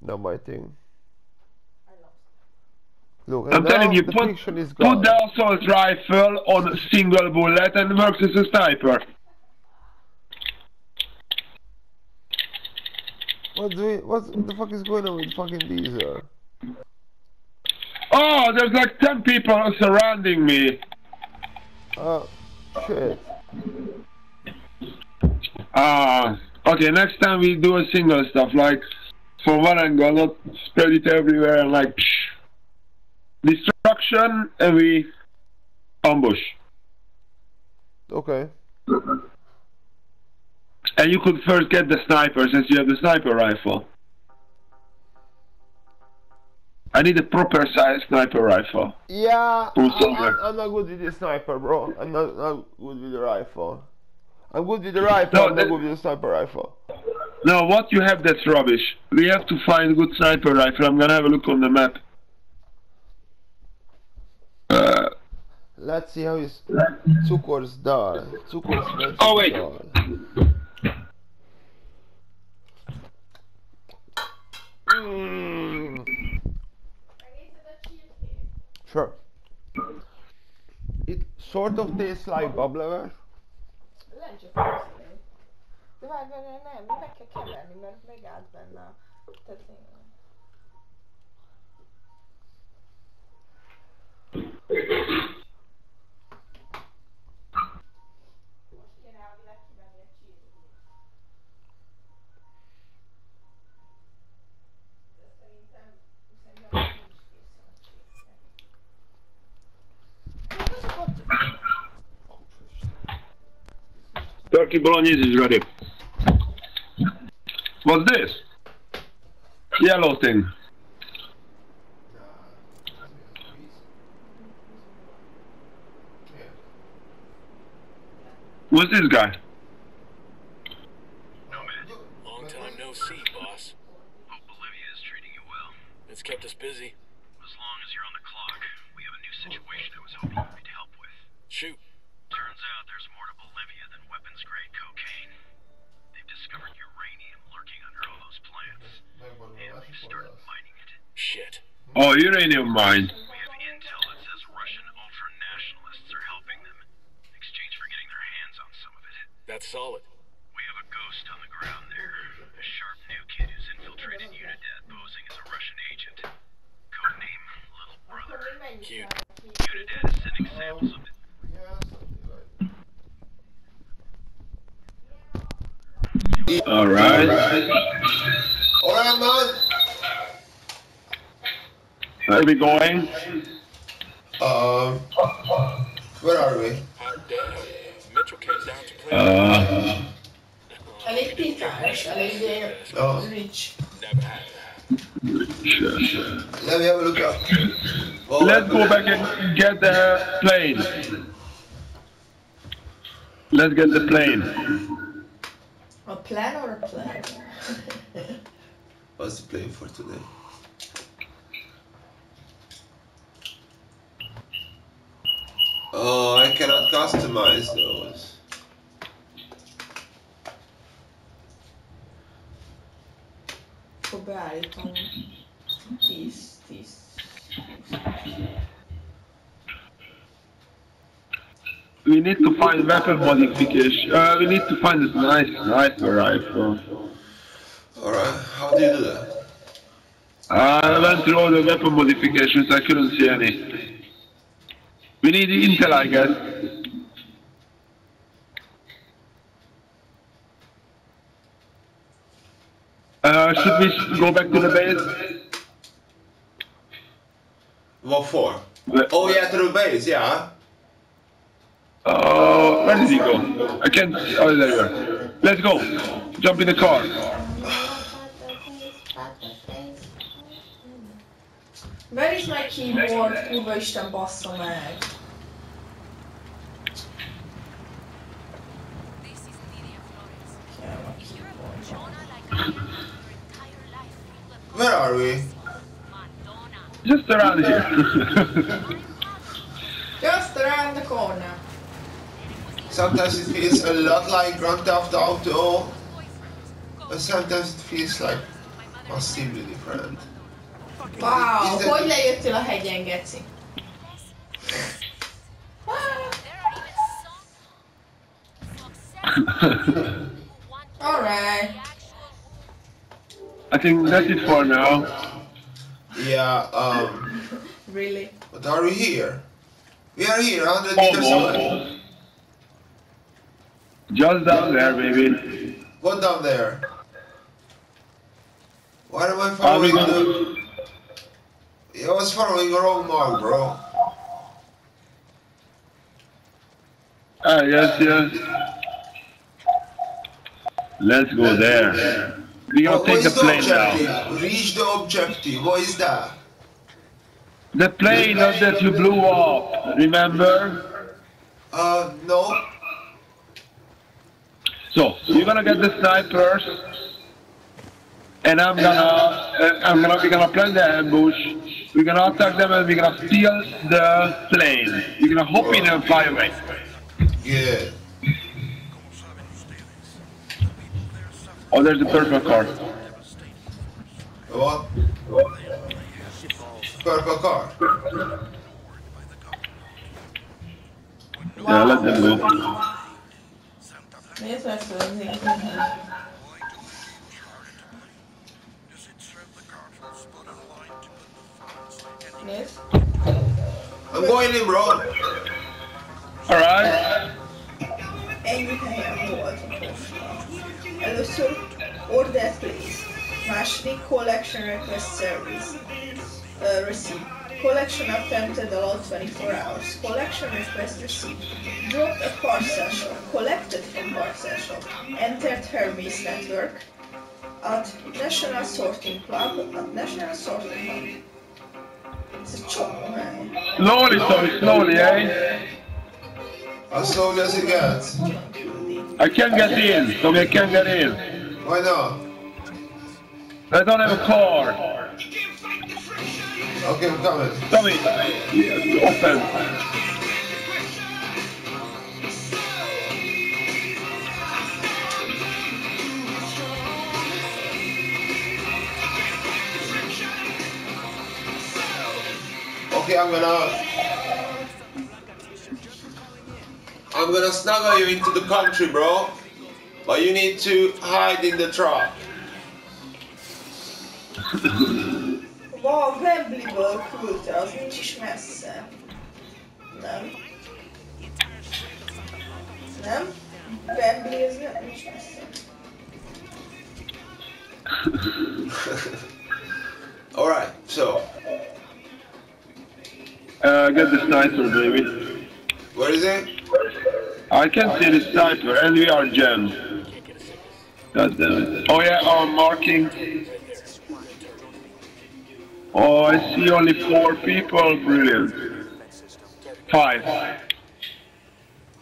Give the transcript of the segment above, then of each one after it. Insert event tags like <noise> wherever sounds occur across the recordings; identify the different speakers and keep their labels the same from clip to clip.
Speaker 1: Not my thing. Look,
Speaker 2: I'm telling you, put, put the assault rifle on a single bullet and works as a sniper.
Speaker 1: What do we, what the fuck is going on with fucking Diesel?
Speaker 2: Oh, there's like 10 people surrounding me.
Speaker 1: Oh, shit.
Speaker 2: Ah, okay, next time we do a single stuff, like from one angle, not spread it everywhere and like psh, destruction and we ambush.
Speaker 1: Okay.
Speaker 2: And you could first get the sniper since you have the sniper rifle. I need a proper size sniper rifle.
Speaker 1: Yeah. I'm, I'm not good with the sniper, bro. I'm not, not good with the rifle. I'm good with the rifle,
Speaker 2: No,
Speaker 1: I'm not good with the sniper rifle.
Speaker 2: No, what you have that's rubbish. We have to find a good sniper rifle. I'm gonna have a look on the map. Uh,
Speaker 1: Let's see how his Cukor's dal. Cukor's magic
Speaker 2: Oh, wait.
Speaker 1: dal. Mm. Sure. It sort of tastes like bubblever.
Speaker 3: De várj, várj, várj, nem, meg kell keverni, mert megállt benne a tetején.
Speaker 2: Turkey Bolognese is ready. What's this? Yellow thing. What's this guy?
Speaker 4: Long time no see, boss.
Speaker 5: Hope Bolivia is treating you well.
Speaker 4: It's kept us busy.
Speaker 5: As long as you're on the clock, we have a new situation I was hoping you could help with.
Speaker 4: Shoot.
Speaker 5: Started mining it.
Speaker 4: Shit.
Speaker 2: Oh, uranium mine.
Speaker 5: We have intel that says Russian ultra nationalists are helping them in exchange for getting their hands on some of it.
Speaker 4: That's solid.
Speaker 5: We have a ghost on the ground there. A sharp new kid who's infiltrated Unidad posing as a Russian agent. Codename Little Brother.
Speaker 3: Akkor még mennyit
Speaker 4: Cute.
Speaker 5: Unidad is sending samples of it.
Speaker 2: Alright.
Speaker 1: Alright, man.
Speaker 2: Where are we going?
Speaker 1: Um, where are we?
Speaker 4: Hot damn. Mitchell came down to play.
Speaker 2: Uh,
Speaker 3: Elég pikáns, elég
Speaker 1: Oh,
Speaker 3: rich.
Speaker 4: Never had.
Speaker 1: let me have a look up. Oh,
Speaker 2: let's go back and get the plane. Let's get the plane.
Speaker 3: A plan or a plan? <laughs>
Speaker 1: What's the plane for today? Oh, I cannot customize those.
Speaker 3: Akkor beállítom 10, 10.
Speaker 2: We need to find weapon modification. Uh, we need to find this nice sniper rifle.
Speaker 1: Alright, how do you do that?
Speaker 2: I went through all the weapon modifications. I couldn't see any. We need intel, I guess. Uh, should we go back to the base?
Speaker 1: What for?
Speaker 2: Where-
Speaker 1: Oh yeah, to the base, yeah.
Speaker 2: Uh, where did he go? I can't. Oh, there you are. Let's go. Jump in the car.
Speaker 3: Where is my keyboard? Kurva Isten bassza meg.
Speaker 6: This is Lydia Flores.
Speaker 3: Kell a
Speaker 6: If you're a
Speaker 3: keyboard.
Speaker 6: Jonah like me, your entire life you have
Speaker 1: Where are we?
Speaker 2: Just around here. <laughs>
Speaker 3: Just around the corner.
Speaker 1: Sometimes it feels a lot like Grand Theft Auto, and sometimes it feels like Massively different.
Speaker 7: Wow,
Speaker 1: Is that-
Speaker 7: hogy lejöttél a hegyen, Geci? <laughs> Ah,
Speaker 2: I think that's it for now.
Speaker 1: Yeah, um, <laughs>
Speaker 7: Really?
Speaker 1: but are we here? We are here, 100 meters away.
Speaker 2: Almost. Just down there, baby.
Speaker 1: What down there? Why am I
Speaker 2: Are we
Speaker 1: following
Speaker 2: gonna...
Speaker 1: the... I was following the wrong mark, bro.
Speaker 2: Ah, yes, yes. Let's go there. We're
Speaker 1: What,
Speaker 2: gonna
Speaker 1: what
Speaker 2: take
Speaker 1: the
Speaker 2: plane now.
Speaker 1: objective? Reach the objective. What is that?
Speaker 2: The plane that you blew up, remember?
Speaker 1: Uh, no.
Speaker 2: So, you're gonna get the snipers, and I'm gonna, uh, I'm gonna, we're gonna plan the ambush. We're gonna attack them and we're gonna steal the plane. We're gonna hop in and fly away.
Speaker 1: Good.
Speaker 2: Oh, there's a purple car.
Speaker 1: What? Purple car.
Speaker 2: Yeah, let them go.
Speaker 7: Nézd meg
Speaker 1: I'm going in, bro.
Speaker 2: Alright.
Speaker 3: Először order please. Második collection request service. Uh, receipt. Collection attempted allowed 24 hours. Collection request received. Dropped a parcel shop. Collected from parcel shop. Entered Hermes network. At National Sorting Club. At National Sorting Club. Ez egy csomó hely.
Speaker 2: Slowly, slowly, slowly, eh?
Speaker 1: As slowly as it gets.
Speaker 2: I can't get in, so I can't get in.
Speaker 1: Why not?
Speaker 2: I don't have a car.
Speaker 1: Okay, I'm coming.
Speaker 2: Tommy, open.
Speaker 1: Okay, I'm gonna. I'm gonna snuggle you into the country, bro. But you need to hide in the truck.
Speaker 3: Ma a Wembley-ből küldte, az nincs is messze. Nem. Nem? Wembley az nem, nincs messze. <laughs>
Speaker 1: Alright, so,
Speaker 2: Uh, get the sniper, baby.
Speaker 1: where is it?
Speaker 2: I can see the sniper, and we are jammed. God damn it. Oh yeah, oh, marking. Oh, I see only four people. Brilliant. Five.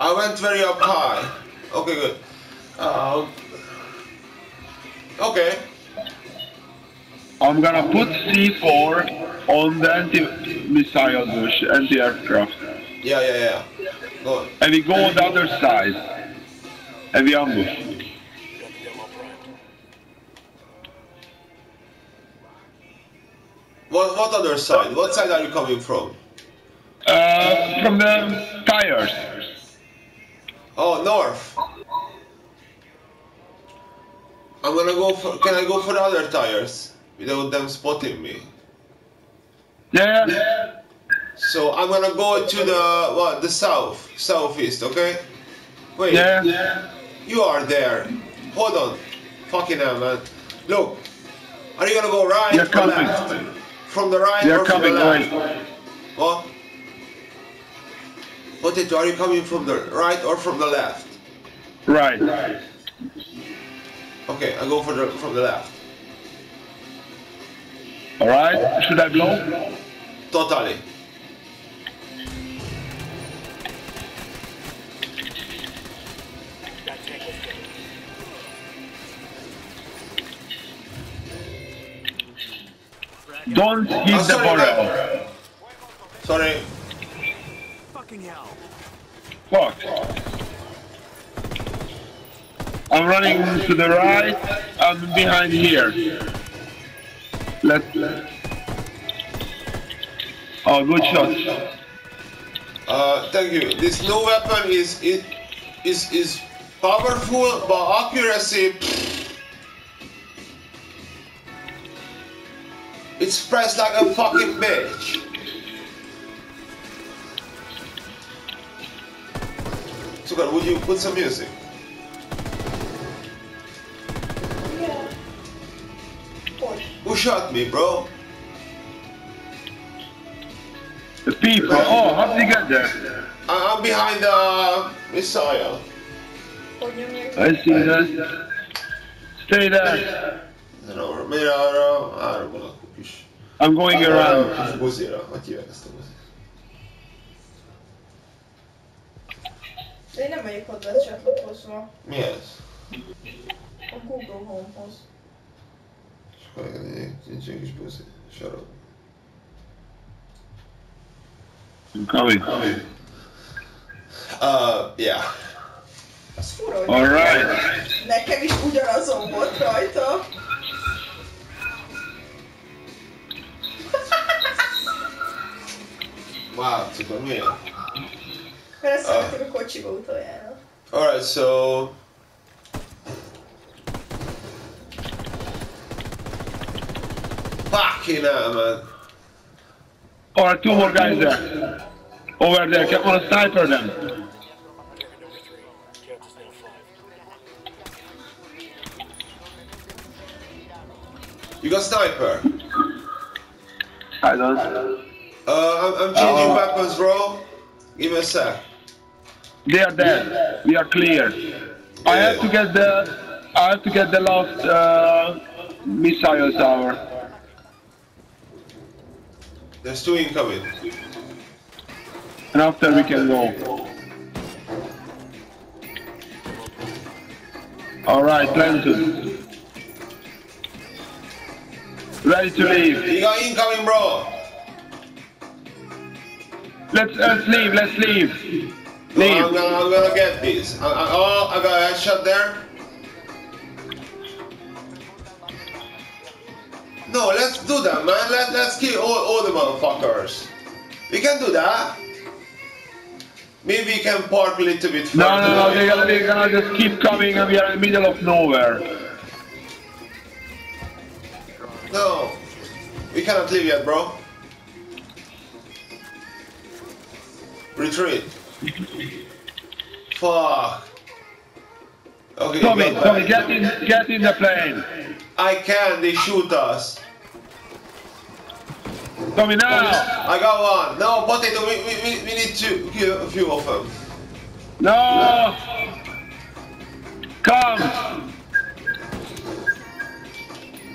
Speaker 1: I went very up high. Okay, good. Um, okay.
Speaker 2: I'm gonna put C4 on the anti-missile bush, anti-aircraft.
Speaker 1: Yeah, yeah, yeah. Go on.
Speaker 2: And we go on the other side. And we ambush.
Speaker 1: What, what other side? What side are you coming from?
Speaker 2: Uh, from the tires.
Speaker 1: Oh, north. I'm gonna go for. Can I go for the other tires without them spotting me?
Speaker 2: Yeah.
Speaker 1: So I'm gonna go to the what? The south, southeast. Okay. Wait.
Speaker 2: Yeah.
Speaker 1: You are there. Hold on. Fucking hell, man. Look. Are you gonna go right or
Speaker 2: coming.
Speaker 1: left? From the right
Speaker 2: They're
Speaker 1: or from
Speaker 2: coming.
Speaker 1: the left? What? Potato, are you coming from the right or from the left?
Speaker 2: Right.
Speaker 1: Okay, I go for the from the left.
Speaker 2: All right. Should I blow?
Speaker 1: Totally.
Speaker 2: Don't hit
Speaker 1: Oh,
Speaker 2: the
Speaker 1: sorry,
Speaker 2: barrel.
Speaker 1: man. Sorry.
Speaker 2: Fuck. I'm running to the right. I'm behind here. Let's. Oh, good shot.
Speaker 1: Uh, thank you. This new weapon is is is, is powerful, but accuracy. It's pressed like a fucking bitch. So good. Would you put some music?
Speaker 3: Yeah. Hogy?
Speaker 1: Who shot me, bro?
Speaker 2: The people. Oh, how did you get there?
Speaker 1: I- I'm behind uh, the missile.
Speaker 3: Hogy?
Speaker 2: I see that. Stay there.
Speaker 1: Arra, mire arra? Arra van a kis.
Speaker 2: I'm going around.
Speaker 1: A kis buzira. Hogy hívják ezt a?
Speaker 3: De én nem megyek hozzá csatlakozva.
Speaker 1: Mi ez?
Speaker 3: A Google Home-hoz.
Speaker 1: És akkor nincs egy kis buzi. Sarok.
Speaker 2: I'm coming.
Speaker 1: Uh, yeah.
Speaker 3: Az fura, hogy
Speaker 2: Alright.
Speaker 3: nekem is ugyanazon volt rajta.
Speaker 1: Wow, cukor, miért?
Speaker 3: Mert ezt szeretik a kocsiba utoljára.
Speaker 1: Alright, so... Fucking hell, man.
Speaker 2: Alright, two more guys there. Over there. Come on, sniper them.
Speaker 4: Target number three. Kansas now five.
Speaker 1: You got sniper?
Speaker 2: I don't.
Speaker 1: Uh, I'm, I'm changing
Speaker 2: Uh,
Speaker 1: weapons, bro. Give me a sec.
Speaker 2: They are dead. We are clear. I have to get the. I have to get the last uh, missile tower.
Speaker 1: There's two incoming.
Speaker 2: And after we can go. Alright, planted. Ready to leave.
Speaker 1: You got incoming, bro.
Speaker 2: Let's let's leave, let's leave.
Speaker 1: No, I'm,
Speaker 2: Leave.
Speaker 1: gonna, I'm gonna get this. I, I, oh, I got a headshot there. No, let's do that, man. Let, let's kill all, all the motherfuckers. We can do that. Maybe we can park a little bit
Speaker 2: No,
Speaker 1: further
Speaker 2: no, no,
Speaker 1: away.
Speaker 2: they're gonna, they're gonna just keep coming and we are in the middle of nowhere.
Speaker 1: No, we cannot leave yet, bro. Retreat. Fuck. Okay,
Speaker 2: Tommy, Tommy, get in, get in the plane.
Speaker 1: I can. They shoot us.
Speaker 2: Tommy, now.
Speaker 1: I got one. No, potato. We, we, we, we need to kill a few of them.
Speaker 2: No. Come.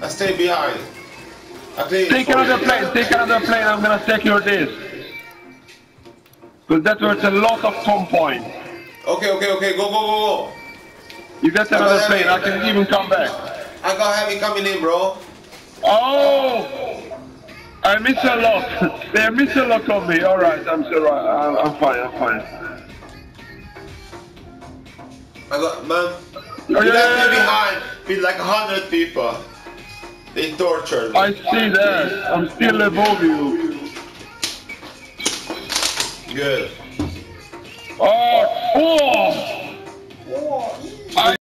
Speaker 1: I stay behind. I
Speaker 2: Take another plane, take another plane. I'm gonna secure this. Because that was a lot of com point.
Speaker 1: Okay, okay, okay. Go, go, go, go.
Speaker 2: You get another plane, I can even come back.
Speaker 1: I got heavy coming in, bro.
Speaker 2: Oh! I miss a lot. <laughs> they miss a lot on me. Alright, I'm sorry. I'm, I'm fine, I'm fine.
Speaker 1: I got man. You
Speaker 2: Oh, yeah,
Speaker 1: left
Speaker 2: yeah,
Speaker 1: me
Speaker 2: yeah.
Speaker 1: behind with like a hundred people. They tortured me.
Speaker 2: I see that. I'm still above you.
Speaker 1: Good.
Speaker 2: Oh! oh.
Speaker 3: Ó,